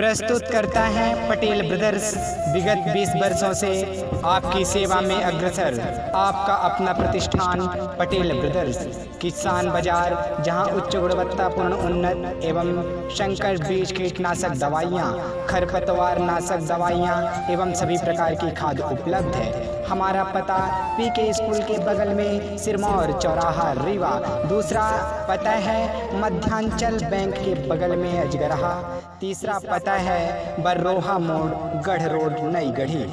प्रस्तुत करता है पटेल ब्रदर्स। विगत 20 वर्षों से आपकी सेवा में अग्रसर, आपका अपना प्रतिष्ठान पटेल ब्रदर्स, किसान बाज़ार, जहाँ उच्च गुणवत्तापूर्ण उन्नत एवं शंकर बीज कीटनाशक दवाइयाँ, खरपतवार नाशक दवाइयाँ एवं सभी प्रकार की खाद उपलब्ध है। हमारा पता पी के स्कूल के बगल में सिरमौर, चौराहा, रीवा। दूसरा पता है मध्यांचल बैंक के बगल में अजगरहा तीसरा पता है बर्रोहा मोड़, गढ़ रोड, नई गढ़ी।